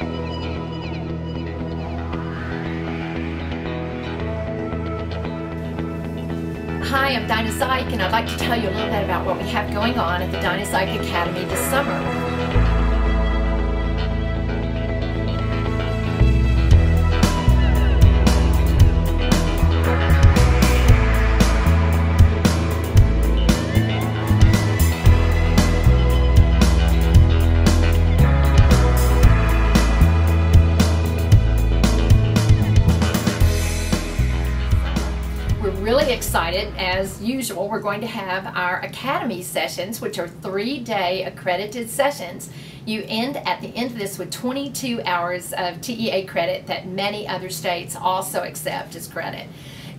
Hi, I'm Dinah Zike, and I'd like to tell you a little bit about what we have going on at the Dinah Zike Academy this summer. Really excited. As usual, we're going to have our Academy sessions, which are three-day accredited sessions. You end at the end of this with 22 hours of TEA credit that many other states also accept as credit.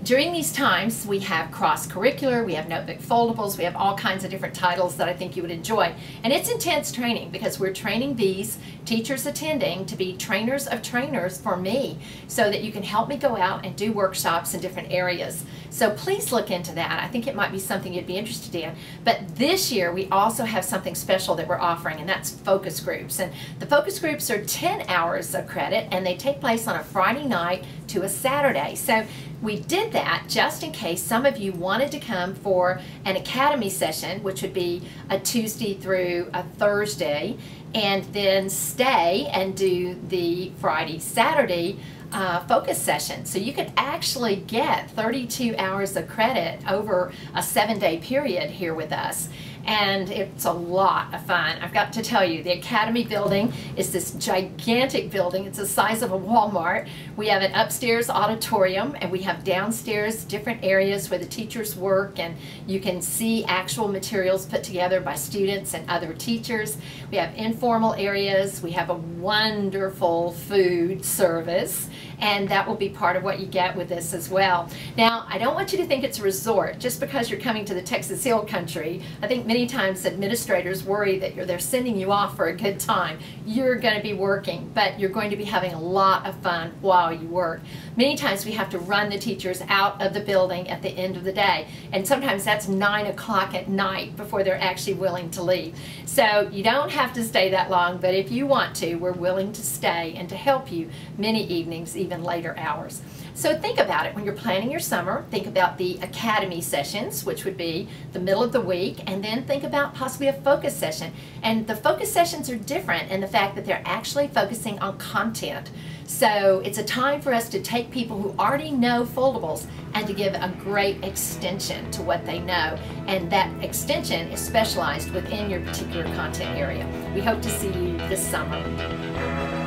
During these times, we have cross-curricular, we have notebook foldables, we have all kinds of different titles that I think you would enjoy. And it's intense training because we're training these teachers attending to be trainers of trainers for me so that you can help me go out and do workshops in different areas. So please look into that. I think it might be something you'd be interested in. But this year, we also have something special that we're offering, and that's focus groups. And the focus groups are 10 hours of credit, and they take place on a Friday night to a Saturday. So we did that just in case some of you wanted to come for an academy session, which would be a Tuesday through a Thursday, and then stay and do the Friday, Saturday uh, focus session. So you could actually get 32 hours of credit over a seven day period here with us and it's a lot of fun. I've got to tell you, the Academy building is this gigantic building. It's the size of a Walmart. We have an upstairs auditorium and we have downstairs different areas where the teachers work and you can see actual materials put together by students and other teachers. We have informal areas. We have a wonderful food service and that will be part of what you get with this as well. Now, I don't want you to think it's a resort just because you're coming to the Texas Hill Country. I think many times administrators worry that you're they're sending you off for a good time. You're going to be working, but you're going to be having a lot of fun while you work. Many times we have to run the teachers out of the building at the end of the day, and sometimes that's 9 o'clock at night before they're actually willing to leave. So you don't have to stay that long, but if you want to, we're willing to stay and to help you many evenings, even later hours. So think about it when you're planning your summer. Think about the academy sessions, which would be the middle of the week, and then think about possibly a focus session. And the focus sessions are different in the fact that they're actually focusing on content. So it's a time for us to take people who already know foldables and to give a great extension to what they know. And that extension is specialized within your particular content area. We hope to see you this summer.